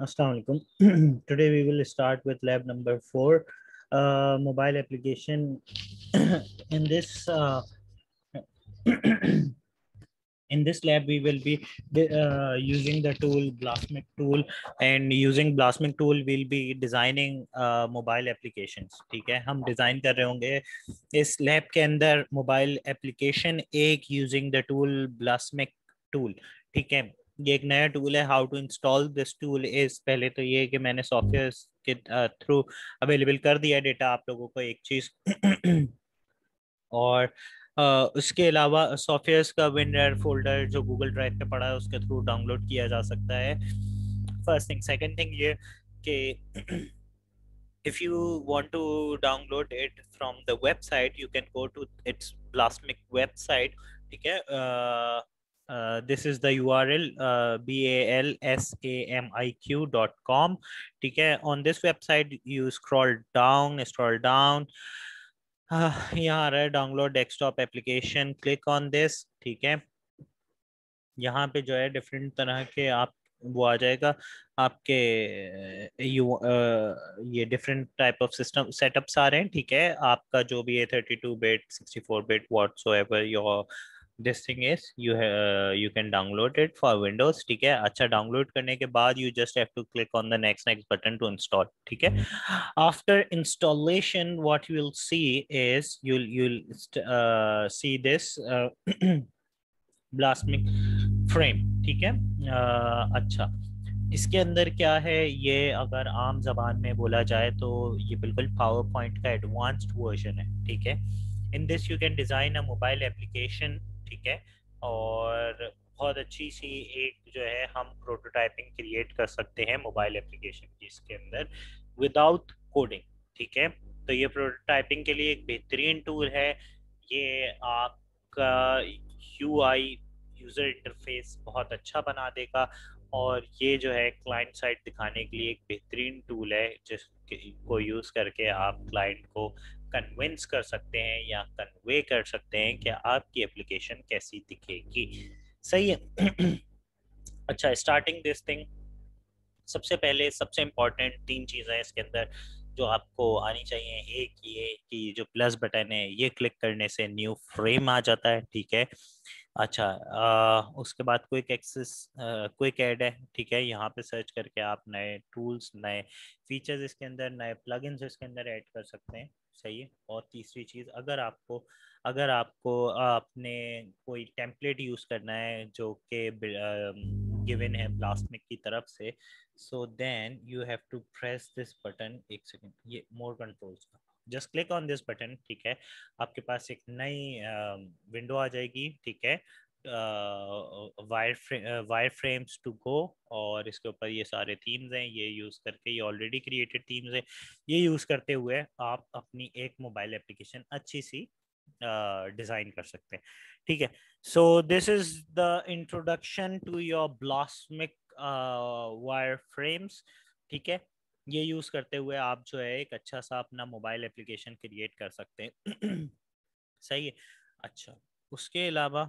Assalamualaikum. Today we will start with lab number four, uh, mobile application. in this uh, in this lab we will be uh, using the tool Blastmic tool and using Blastmic tool we'll be designing uh, mobile applications ठीक है हम design कर रहे होंगे इस lab के अंदर mobile application एक using the tool Balsamiq tool ठीक है ये एक नया टूल है how to install this tool is पहले तो ये कि मैंने सॉफ्टवेयर के थ्रू अवेलेबल कर दिया डेटा आप लोगों को एक चीज़। और uh, उसके अलावा सॉफ्टवेयर का विंडर फोल्डर जो गूगल ड्राइव पे पड़ा है उसके थ्रू डाउनलोड किया जा सकता है। फ़र्स्ट थिंग सेकंड थिंग ये कि if you want to download it from the website you can go to its blasmic website ठीक है? Uh, uh, this is the url uh, b a l s a m i q dot ठीक है? This website you scroll down scroll down. Uh, यहाँ आ रहा है download desktop application click on this ठीक है? यहाँ पे जो है डिफरेंट तरह के आप वो आ जाएगा। आपके यू ये different type of system setups आ रहे हैं। ठीक है? आपका जो भी है thirty two bit sixty four bit whatsoever your this thing is you you can download it for Windows ठीक है? अच्छा डाउनलोड करने के बाद you just have to click on the next next button to install ठीक है? After installation what you will see is you you see this Balsamiq frame ठीक है? Uh, अच्छा इसके अंदर क्या है? ये अगर आम जबान में बोला जाए तो ये बिल्कुल पावर पॉइंट का एडवांस्ड वर्जन है ठीक है? In this you can design a mobile application ठीक है? और बहुत अच्छी सी एक जो है, हम प्रोटोटाइपिंग क्रिएट कर सकते हैं मोबाइल एप्लीकेशन की इसके अंदर विदाउट कोडिंग ठीक है? तो ये प्रोटोटाइपिंग के लिए एक बेहतरीन टूल है। ये आपका यू आई यूज़र इंटरफेस बहुत अच्छा बना देगा और ये जो है क्लाइंट साइड दिखाने के लिए एक बेहतरीन टूल है जिसको यूज़ करके आप क्लाइंट को कन्विंस कर सकते हैं या कन्वे कर सकते हैं कि आपकी एप्लीकेशन कैसी दिखेगी। सही है। अच्छा स्टार्टिंग दिस थिंग सबसे पहले सबसे इम्पोर्टेंट तीन चीज़ें इसके अंदर जो आपको आनी चाहिए। एक ये कि जो प्लस बटन है, ये क्लिक करने से न्यू फ्रेम आ जाता है, ठीक है? अच्छा आ, उसके बाद क्विक एक्सेस क्विक ऐड है ठीक है यहाँ पे सर्च करके आप नए टूल्स नए फीचर्स इसके अंदर नए प्लगइन्स इसके अंदर ऐड कर सकते हैं सही है? और तीसरी चीज़ अगर आपको अगर आपको अपने कोई टेम्पलेट यूज़ करना है जो कि गिवन है प्लास्टिक की तरफ़ से so then you have to press this button एक सेकेंड ये मोर कंट्रोल्स का। Just click on this button ठीक है? आपके पास एक नई विंडो आ जाएगी ठीक है? वायर फ्रे, वायर फ्रेम्स टू गो और इसके ऊपर ये सारे थीम्स हैं ये यूज़ करके ये ऑलरेडी क्रिएटेड थीम्स हैं ये यूज़ करते हुए आप अपनी एक मोबाइल एप्लीकेशन अच्छी सी डिज़ाइन uh, कर सकते हैं ठीक है? So this is the introduction to your Balsamiq wireframes ठीक है? ये यूज़ करते हुए आप जो है एक अच्छा सा अपना मोबाइल एप्लीकेशन क्रिएट कर सकते हैं। सही है। अच्छा उसके अलावा